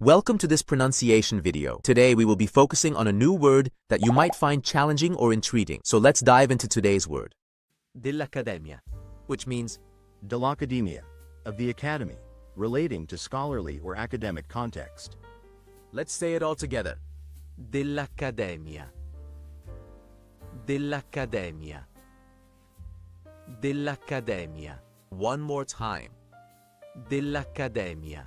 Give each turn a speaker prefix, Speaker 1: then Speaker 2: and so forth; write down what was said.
Speaker 1: Welcome to this pronunciation video. Today we will be focusing on a new word that you might find challenging or intriguing. So let's dive into today's word,
Speaker 2: dell'Accademia,
Speaker 1: which means
Speaker 3: dell'Accademia, of the Academy, relating to scholarly or academic context.
Speaker 1: let's say it all together.
Speaker 2: dell'Accademia, dell'Accademia, dell'Accademia,
Speaker 1: One more time.
Speaker 2: dell'Accademia,